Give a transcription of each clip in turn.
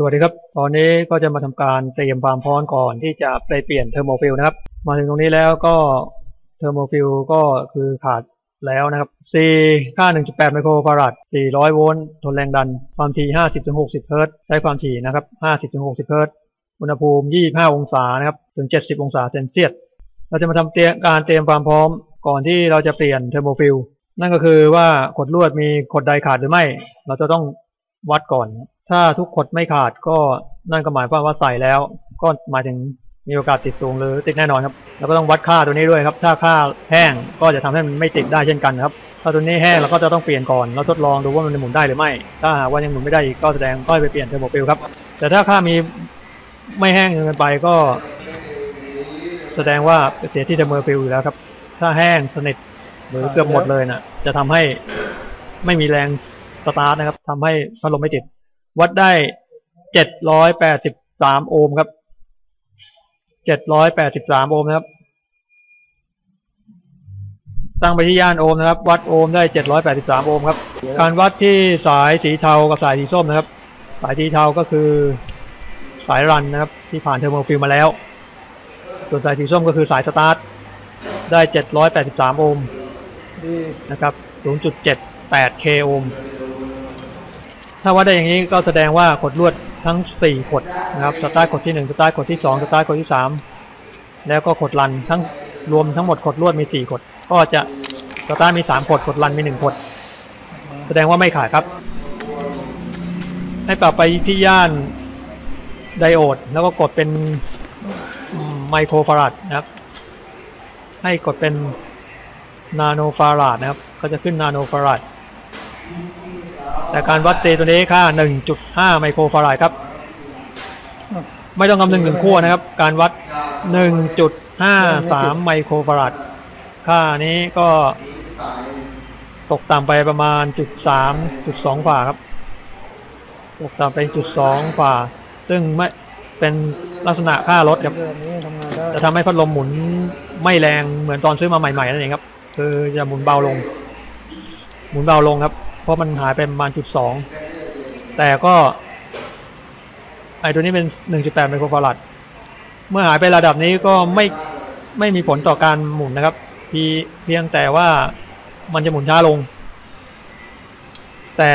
สวัสดีครับ ตอนนี้ก็จะมาทำการเตรียมความพร้อมก่อนที่จะไปเปลี่ยนเทอร์โมฟิวส์นะครับ มาถึงตรงนี้แล้วก็เทอร์โมฟิวส์ก็คือขาดแล้วนะครับ C ค่า 1.8 ไมโครฟาราด 400 โวลต์ ทนแรงดัน ความถี่ 50-60 เฮิรตซ์ ใช้ความถี่นะครับ 50-60 เฮิรตซ์ อุณหภูมิ 25 องศานะครับ ถึง 70 องศาเซลเซียส เราจะมาทำเตรียมการเตรียมความพร้อมก่อนที่เราจะเปลี่ยนเทอร์โมฟิวส์ นั่นก็คือว่าขดลวดมีขดใดขาดหรือไม่ เราจะต้องวัดก่อน ถ้าทุกขดไม่ขาดก็นั่นก็หมายความว่าใส่แล้ว ก็หมายถึงมีโอกาสติดสูงหรือติดแน่นอนครับ แล้วก็ต้องวัดค่าตัวนี้ด้วยครับ ถ้าค่าแห้งก็จะทำให้มันไม่ติดได้เช่นกันครับ ถ้าตัวนี้แห้งเราก็จะต้องเปลี่ยนก่อน เราทดลองดูว่ามันหมุนได้หรือไม่ ถ้าหากว่ายังหมุนไม่ได้อีกก็แสดงก็ไปเปลี่ยนเทอร์โมฟิลครับ แต่ถ้าค่ามีไม่แห้งเกินไปก็ แสดงว่าเสียที่เทอร์โมฟิวส์อยู่แล้วครับ ถ้าแห้งสนิทหรือเกือบหมดเลยนะจะทำให้ไม่มีแรงสตาร์ทนะครับทำให้พัดลมไม่ติด วัดได้เจ็ดร้อยแปดสิบสามโอห์มครับเจ็ดร้อยแปดสิบสามโอห์มนะครับ ตั้งไปที่ย่านโอห์มนะครับ วัดโอห์มได้เจ็ดร้อยแปดสิบสามโอห์มครับ การวัดที่สายสีเทากับสายสีส้มนะครับ สายสีเทาก็คือสาย run นะครับ ที่ผ่านเทอร์โมฟิวส์มาแล้ว ส่วนสายสีส้มก็คือสายสตาร์ทได้เจ็ดร้อยแปดสิบสามโอห์มนะครับ0.78 k โอห์ม ถ้าวัดได้อย่างนี้ก็แสดงว่าขดลวดทั้ง 4 ขดนะครับสตาร์ทขดที่ 1 สตาร์ทขดที่ 2 สตาร์ทขดที่ 3 แล้วก็ขด run ทั้งรวมทั้งหมดขดลวดมี 4 ขด ก็จะสตาร์ทมี 3 ขดขด run มี 1 ขด แสดงว่าไม่ขาดครับ ให้ปรับไปที่ย่านไดโอด แล้วก็กดเป็นไมโครฟาราดนะครับ ให้กดเป็นนาโนฟาราดนะครับ ก็จะขึ้นนาโนฟาราด แต่การวัดเตตัวนี้ค่า 1.5 ไมโครฟาราดครับ ไม่ต้องคำนึงถึงขั้วนะครับ การวัด 1.53 ไมโครฟาราดค่านี้ก็ตกต่ำไปประมาณจุดสามจุดสองฝ่าครับ ตกต่ำไปจุดสองฝ่า ซึ่งไม่เป็นลักษณะค่าลดครับเรื่องนี้ทำงานได้จะทำให้พัดลมหมุนไม่แรงเหมือนตอนซื้อมาใหม่ๆนั่นเองครับ คือจะหมุนเบาลง หมุนเบาลงครับเพ ราะมันหายไปประมาณจุดสองแต่ก็ ไอตัวนี้เป็น1.8ไมโครฟาราดเมื่อหายไประดับนี้ก็ไม่ไม่มีผลต่อการหมุนนะครับเพีเพียงแต่ว่ามันจะหมุนช้าลง แต่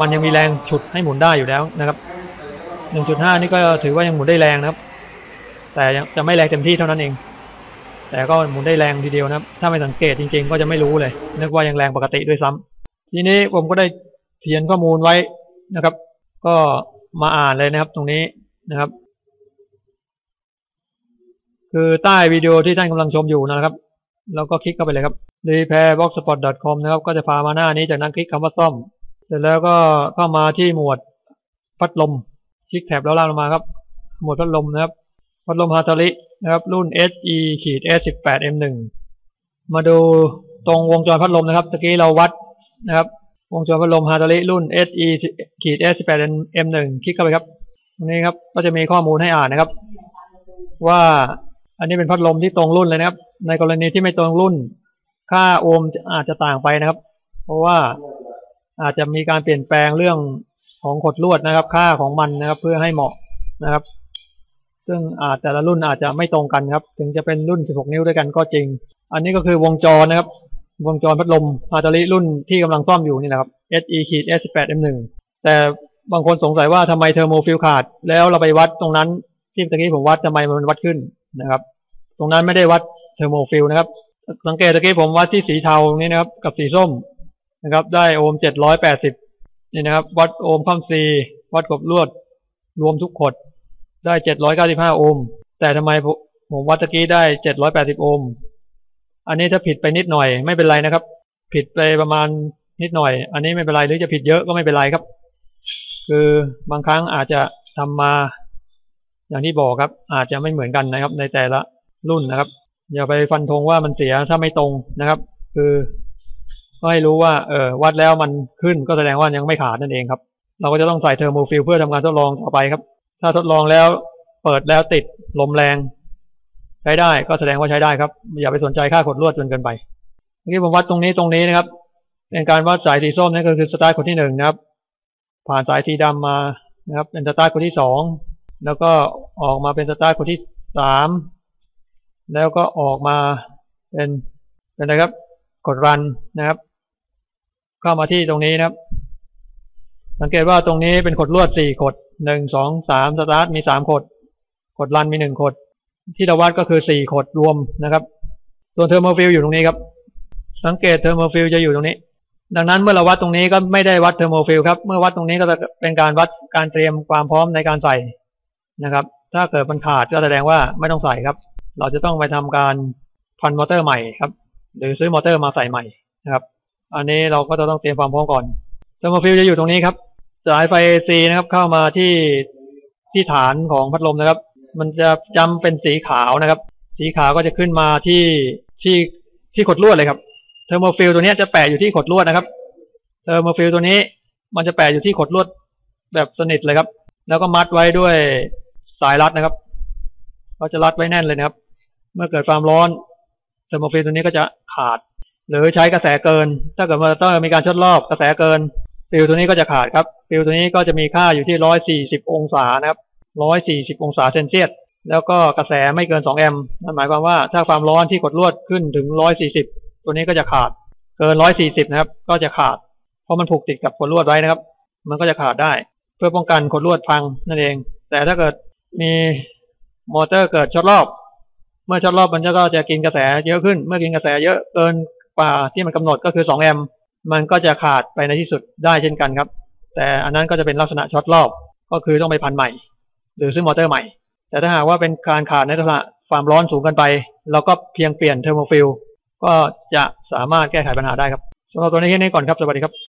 มันยังมีแรงฉุดให้หมุนได้อยู่แล้วนะครับ 1.5 นี่ก็ถือว่ายังหมุนได้แรงนะครับ แต่ยังจะไม่แรงเต็มที่เท่านั้นเอง แต่ก็หมุนได้แรงทีเดียวนะครับ ถ้าไม่สังเกตจริงๆ ก็จะไม่รู้เลย นึกว่ายังแรงปกติด้วยซ้ำ ทีนี้ผมก็ได้เขียนข้อมูลไว้นะครับ ก็มาอ่านเลยนะครับตรงนี้นะครับ คือใต้วิดีโอที่ท่านกำลังชมอยู่นะครับ แล้วก็คลิกเข้าไปเลยครับ repairboxspot.com นะครับ ก็จะพามาหน้านี้จากนั้นคลิกคำว่าซ่อม เสร็จแล้วก็เข้ามาที่หมวดพัดลม คลิกแถบแล้วลางลงมาครับ หมวดพัดลมนะครับ พัดลมฮาตารินะครับ รุ่น SE ขีด S18 M1 มาดูตรงวงจรพัดลมนะครับตะกี้เราวัด นะครับ วงจรพัดลมฮาตาริรุ่น SE ขีด S18 M1 คลิกเข้าไปครับตรงนี้ครับ ก็จะมีข้อมูลให้อ่านนะครับ ว่าอันนี้เป็นพัดลมที่ตรงรุ่นเลยนะครับ ในกรณีที่ไม่ตรงรุ่น ค่าโอห์มอาจจะต่างไปนะครับ เพราะว่าอาจจะมีการเปลี่ยนแปลงเรื่องของขดลวดนะครับ ค่าของมันนะครับ เพื่อให้เหมาะนะครับ ซึ่งอาจแต่ละรุ่นอาจจะไม่ตรงกันครับ ถึงจะเป็นรุ่น 16 นิ้วด้วยกันก็จริง อันนี้ก็คือวงจรนะครับ วงจรพัดลมฮาตาริรุ่นที่กำลังซ่อมอยู่นี่นะครับ HE ขีด S18 M1 แต่บางคนสงสัยว่าทำไมเทอร์โมฟิวส์ขาด แล้วเราไปวัดตรงนั้นที่ตะกี้ผมวัดทำไมมันวัดขึ้นนะครับ ตรงนั้นไม่ได้วัดเทอร์โมฟิวส์นะครับ สังเกตตะกี้ผมวัดที่สีเทาตรงนี้นะครับ กับสีส้มนะครับ ได้โอห์ม780นี่นะครับ วัดโอห์มข้าม C วัดขดลวด รวมทุกขดได้ 795 โอห์มแต่ทำไมผมผมวัดตะกี้ได้ 780 โอห์ม อันนี้ถ้าผิดไปนิดหน่อยไม่เป็นไรนะครับ ผิดไปประมาณนิดหน่อย อันนี้ไม่เป็นไรหรือจะผิดเยอะก็ไม่เป็นไรครับ คือบางครั้งอาจจะทำมา อย่างที่บอกครับ อาจจะไม่เหมือนกันนะครับ ในแต่ละรุ่นนะครับอย่าไปฟันธงว่ามันเสียถ้าไม่ตรงนะครับ คือก็ให้รู้ว่าเออวัดแล้วมันขึ้นก็แสดงว่ายังไม่ขาดนั่นเองครับ เราก็จะต้องใส่เทอร์โมฟิวส์เพื่อทำการทดลองต่อไปครับ ถ้าทดลองแล้วเปิดแล้วติดลมแรง ใช้ได้ก็แสดงว่าใช้ได้ครับ อย่าไปสนใจค่าขดลวดจนเกินไปเมื่อกี้ผมวัดตรงนี้ตรงนี้นะครับ เป็นการวัดสายสีส้มนี่ก็คือสตาร์ทคนที่หนึ่งนะครับ ผ่านสายสีดำมานะครับ เป็นสตาร์ทคนที่สองแล้วก็ออกมาเป็นสตาร์ทคนที่สามแล้วก็ออกมาเป็นเป็นอะไรครับ กดรันนะครับ เข้ามาที่ตรงนี้นะครับ สังเกตว่าตรงนี้เป็นขดลวดสี่ขดหนึ่งสองสามสตาร์ทมีสามขด ขด run มีหนึ่งขด ที่เราวัดก็คือสี่ขดรวมนะครับ ส่วนเทอร์โมฟิวส์อยู่ตรงนี้ครับ สังเกตเทอร์โมฟิวส์จะอยู่ตรงนี้ ดังนั้นเมื่อเราวัดตรงนี้ก็ไม่ได้วัดเทอร์โมฟิวส์ครับ เมื่อวัดตรงนี้ก็จะเป็นการวัดการเตรียมความพร้อมในการใส่นะครับ ถ้าเกิดมันขาดก็แสดงว่าไม่ต้องใส่ครับ เราจะต้องไปทำการพันมอเตอร์ใหม่ครับ หรือซื้อมอเตอร์มาใส่ใหม่นะครับ อันนี้เราก็จะต้องเตรียมความพร้อมก่อนเทอร์โมฟิวส์จะอยู่ตรงนี้ครับสายไฟ AC นะครับเข้ามาที่ที่ฐานของพัดลมนะครับ มันจะจำเป็นสีขาวนะครับ สีขาวก็จะขึ้นมาที่ที่ที่ขดลวดเลยครับเทอร์โมฟิวส์ตัวนี้จะแปะอยู่ที่ขดลวดนะครับเทอร์โมฟิวส์ตัวนี้มันจะแปะอยู่ที่ขดลวดแบบสนิทเลยครับ แล้วก็มัดไว้ด้วยสายรัดนะครับเราจะรัดไว้แน่นเลยนะครับ เมื่อเกิดความร้อนเทอร์โมฟิวส์ตัวนี้ก็จะขาด หรือใช้กระแสเกิน ถ้าเกิดมอเตอร์มีการช็อตรอบกระแสเกินฟิวส์ตัวนี้ก็จะขาดครับฟิวส์ตัวนี้ก็จะมีค่าอยู่ที่ร้อยสี่สิบองศานะครับ ร้อยสี่สิบองศาเซลเซียสแล้วก็กระแสไม่เกินสองแอมป์นั่นหมายความว่าถ้าความร้อนที่ขดลวดขึ้นถึงร้อยสี่สิบตัวนี้ก็จะขาด เกินร้อยสี่สิบนะครับ ก็จะขาด เพราะมันผูกติดกับขดลวดไว้นะครับ มันก็จะขาดได้ เพื่อป้องกันขดลวดพังนั่นเอง แต่ถ้าเกิดมีมอเตอร์เกิดช็อตรอบ เมื่อช็อตรอบมันก็จะกินกระแสเยอะขึ้น เมื่อกินกระแสเยอะเกินกว่าที่มันกำหนดก็คือสองแอมป์มันก็จะขาดไปในที่สุดได้เช่นกันครับ แต่อันนั้นก็จะเป็นลักษณะช็อตรอบ ก็คือต้องไปพันใหม่ หรือซื้อมอเตอร์ใหม่ แต่ถ้าหากว่าเป็นการขาดในลักษณะความร้อนสูงเกินไป เราก็เพียงเปลี่ยนเทอร์โมฟิวส์ก็จะสามารถแก้ไขปัญหาได้ครับสำหรับตัวนี้แค่นี้ก่อนครับ สวัสดีครับ